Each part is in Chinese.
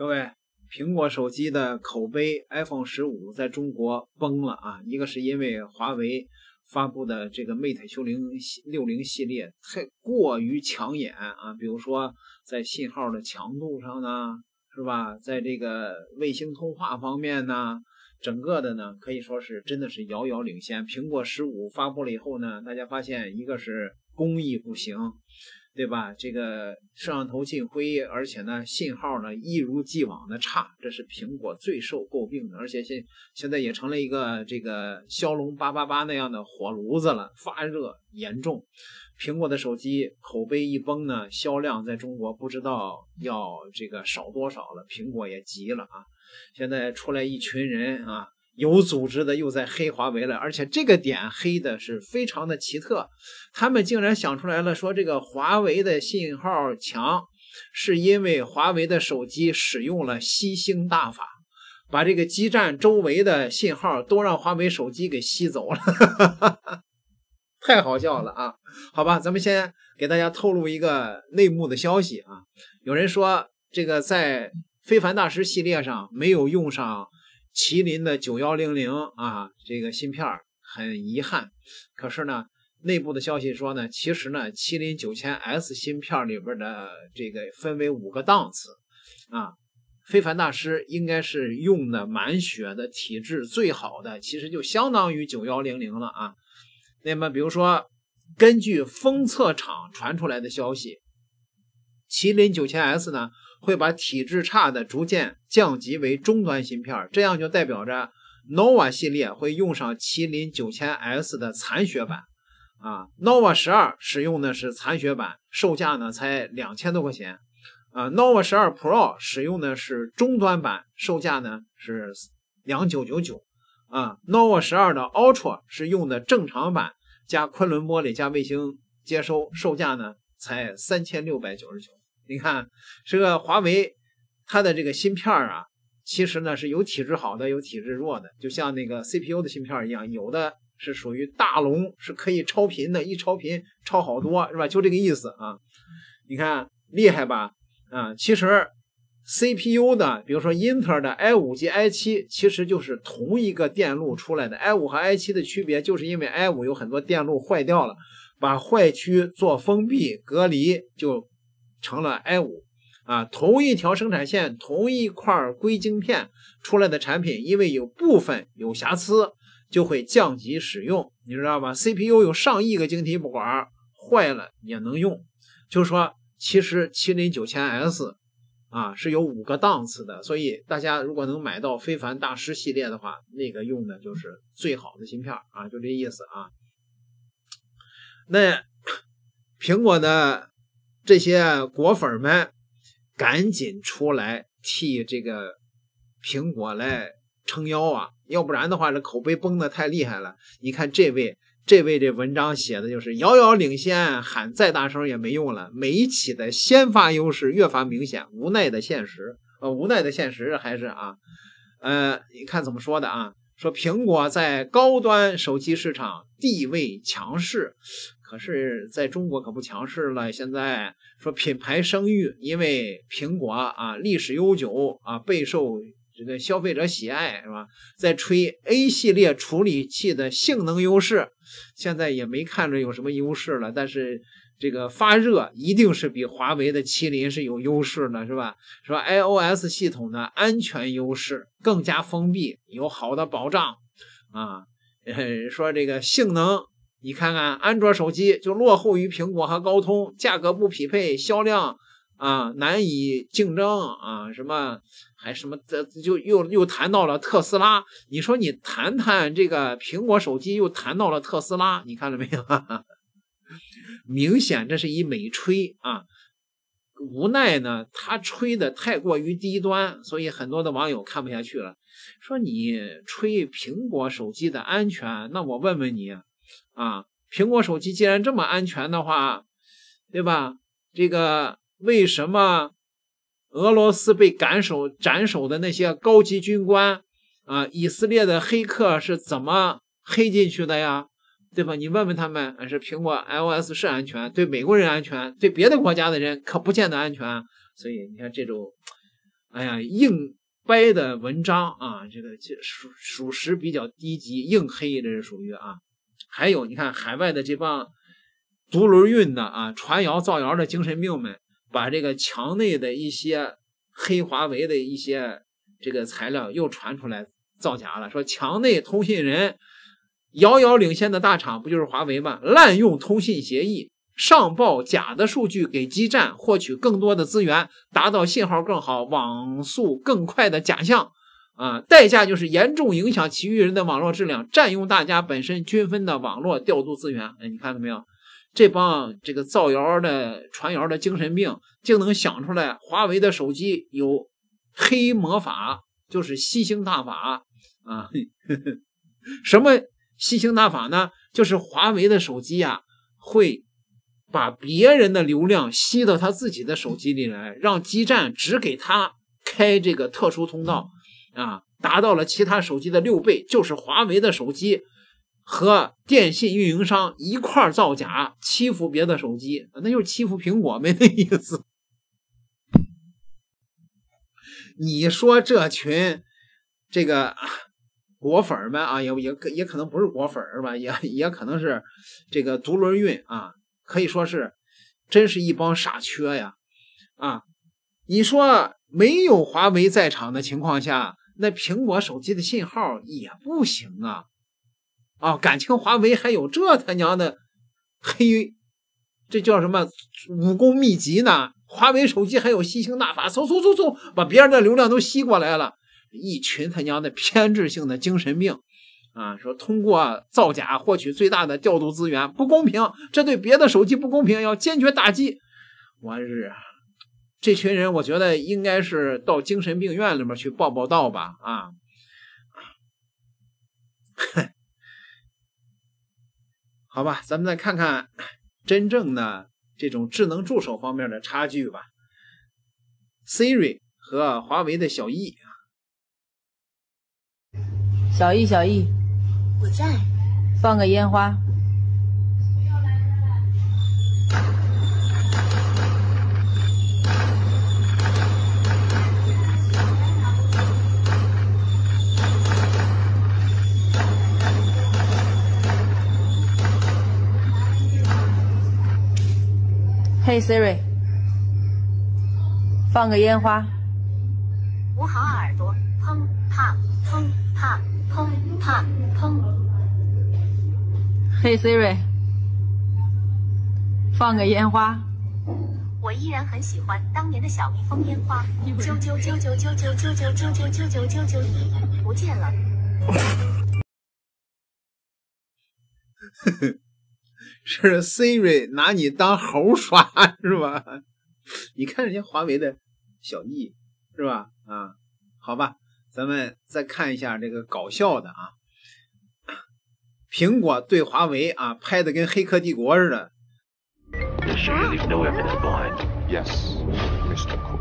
各位，苹果手机的口碑 iPhone 十五在中国崩了啊！一个是因为华为发布的这个 Mate 六零六零系列太过于抢眼啊，比如说在信号的强度上呢，是吧？在这个卫星通话方面呢，整个的呢可以说是真的是遥遥领先。苹果十五发布了以后呢，大家发现一个是工艺不行。对吧？这个摄像头进灰，而且呢，信号呢一如既往的差，这是苹果最受诟病的。而且现现在也成了一个这个骁龙八八八那样的火炉子了，发热严重。苹果的手机口碑一崩呢，销量在中国不知道要这个少多少了。苹果也急了啊，现在出来一群人啊。有组织的又在黑华为了，而且这个点黑的是非常的奇特，他们竟然想出来了，说这个华为的信号强，是因为华为的手机使用了吸星大法，把这个基站周围的信号都让华为手机给吸走了，太好笑了啊！好吧，咱们先给大家透露一个内幕的消息啊，有人说这个在非凡大师系列上没有用上。麒麟的九幺零零啊，这个芯片很遗憾。可是呢，内部的消息说呢，其实呢，麒麟九千 S 芯片里边的这个分为五个档次啊。非凡大师应该是用的满血的体质最好的，其实就相当于九幺零零了啊。那么，比如说，根据封测厂传出来的消息，麒麟九千 S 呢。会把体质差的逐渐降级为中端芯片，这样就代表着 nova 系列会用上麒麟九千 S 的残血版啊。nova 十二使用的是残血版，售价呢才两千多块钱啊。nova 十二 Pro 使用的是中端版，售价呢是两九九九啊。nova 十二的 Ultra 是用的正常版加昆仑玻璃加卫星接收，售价呢才三千六百九十九。你看，这个华为它的这个芯片啊，其实呢是有体质好的，有体质弱的，就像那个 CPU 的芯片一样，有的是属于大龙，是可以超频的，一超频超好多，是吧？就这个意思啊。你看厉害吧？啊，其实 CPU 的，比如说英特尔的 i 五及 i 七，其实就是同一个电路出来的。i 五和 i 七的区别，就是因为 i 五有很多电路坏掉了，把坏区做封闭隔离就。成了 i 五啊，同一条生产线，同一块硅晶片出来的产品，因为有部分有瑕疵，就会降级使用，你知道吧？CPU 有上亿个晶体管，坏了也能用。就是说，其实麒麟九千 S 啊是有五个档次的，所以大家如果能买到非凡大师系列的话，那个用的就是最好的芯片啊，就这意思啊。那 苹果的。这些果粉们赶紧出来替这个苹果来撑腰啊！要不然的话，这口碑崩的太厉害了。你看这位，这位这文章写的就是遥遥领先，喊再大声也没用了。媒体的先发优势越发明显，无奈的现实，呃，无奈的现实还是啊，呃，你看怎么说的啊？说苹果在高端手机市场地位强势。可是在中国可不强势了。现在说品牌声誉，因为苹果啊历史悠久啊，备受这个消费者喜爱，是吧？在吹 A 系列处理器的性能优势，现在也没看着有什么优势了。但是这个发热一定是比华为的麒麟是有优势的，是吧？说 iOS 系统的安全优势更加封闭，有好的保障啊。说这个性能。你看看，安卓手机就落后于苹果和高通，价格不匹配，销量啊难以竞争啊，什么还什么这就又又谈到了特斯拉。你说你谈谈这个苹果手机，又谈到了特斯拉，你看了没有？明显这是一美吹啊！无奈呢，他吹的太过于低端，所以很多的网友看不下去了，说你吹苹果手机的安全，那我问问你。啊，苹果手机既然这么安全的话，对吧？这个为什么俄罗斯被斩首斩首的那些高级军官啊，以色列的黑客是怎么黑进去的呀？对吧？你问问他们，是苹果 iOS 是安全，对美国人安全，对别的国家的人可不见得安全。所以你看这种，哎呀硬掰的文章啊，这个属属实比较低级，硬黑这是属于啊。还有你看海外的这帮独轮运的啊，传谣造谣的精神病们，把这个墙内的一些黑华为的一些这个材料又传出来造假了，说墙内通信人遥遥领先的大厂不就是华为吗？滥用通信协议。上报假的数据给基站，获取更多的资源，达到信号更好、网速更快的假象，啊，代价就是严重影响其余人的网络质量，占用大家本身均分的网络调度资源。哎，你看到没有？这帮这个造谣的、传谣的精神病，竟能想出来华为的手机有黑魔法，就是吸星大法啊！什么吸星大法呢？就是华为的手机呀，会。把别人的流量吸到他自己的手机里来，让基站只给他开这个特殊通道，啊，达到了其他手机的六倍，就是华为的手机和电信运营商一块造假，欺负别的手机，那就是欺负苹果没那意思。你说这群这个果粉们啊，也也也可能不是果粉是吧？也也可能是这个独轮运啊。可以说是，真是一帮傻缺呀！啊，你说没有华为在场的情况下，那苹果手机的信号也不行啊！啊，感情华为还有这他娘的黑，这叫什么武功秘籍呢？华为手机还有吸星大法，嗖嗖嗖嗖，把别人的流量都吸过来了，一群他娘的偏执性的精神病！啊，说通过造假获取最大的调度资源不公平，这对别的手机不公平，要坚决打击。我日啊，这群人我觉得应该是到精神病院里面去报报道吧。啊，好吧，咱们再看看真正的这种智能助手方面的差距吧。Siri 和华为的小艺，小艺，小艺。我在，放个烟花。Hey Siri，放个烟花。捂好耳朵，砰啪砰啪。砰啪砰！嘿，Siri，放个烟花。我依然很喜欢当年的小蜜蜂烟花。啾啾啾啾啾啾啾啾啾啾啾啾啾啾，咦，不见了。是 Siri 拿你当猴耍是吧？你看人家华为的小艺是吧？啊，好吧。咱们再看一下这个搞笑的啊，苹果对华为啊拍的跟《黑客帝国》似的。Yes, Mr. Cook.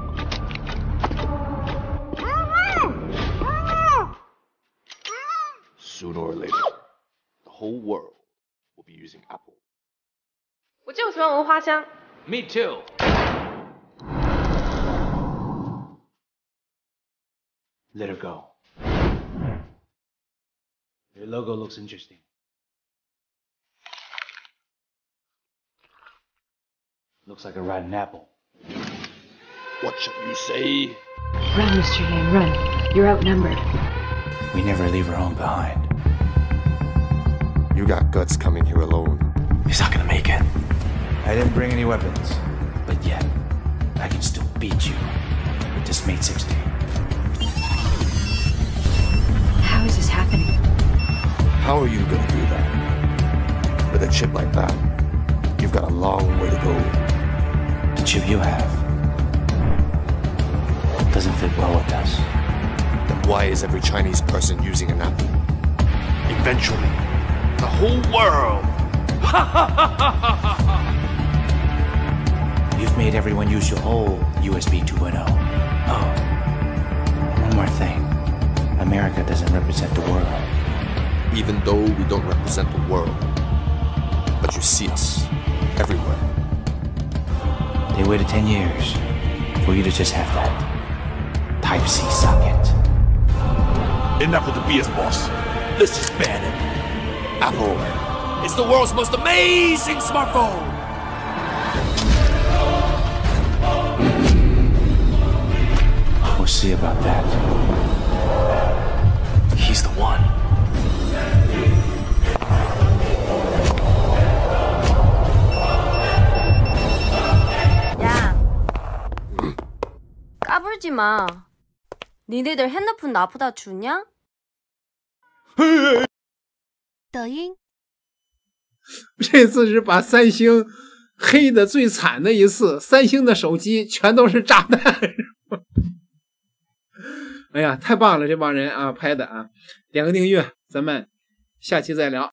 Sooner or later, the whole world using Apple. 我就喜欢闻花香。Me too. Let her go. Your logo looks interesting. Looks like a rotten apple. What shall you say? Run, Mr. Yang, run. You're outnumbered. We never leave our own behind. You got guts coming here alone. He's not gonna make it. I didn't bring any weapons, but yet, I can still beat you with this Mate 16. How is this happening? How are you gonna do that? With a chip like that, you've got a long way to go. The chip you have doesn't fit well with us. Then why is every Chinese person using an Apple? Eventually, the whole world! You've made everyone use your old USB 2.0. Oh, oh one more thing. America doesn't represent the world. Even though we don't represent the world, but you see us everywhere. They waited 10 years for you to just have that Type C socket. Enough with the BS, boss. Let's just ban it. Apple, it's the world's most amazing smartphone. We'll see about that. He's the one. 야, 까불지 마. 니네들 핸드폰 나보다 주냐? 抖音 这次是把三星黑的最惨的一次，三星的手机全都是炸弹。哎呀，太棒了，这帮人啊拍的啊，点个订阅，咱们下期再聊。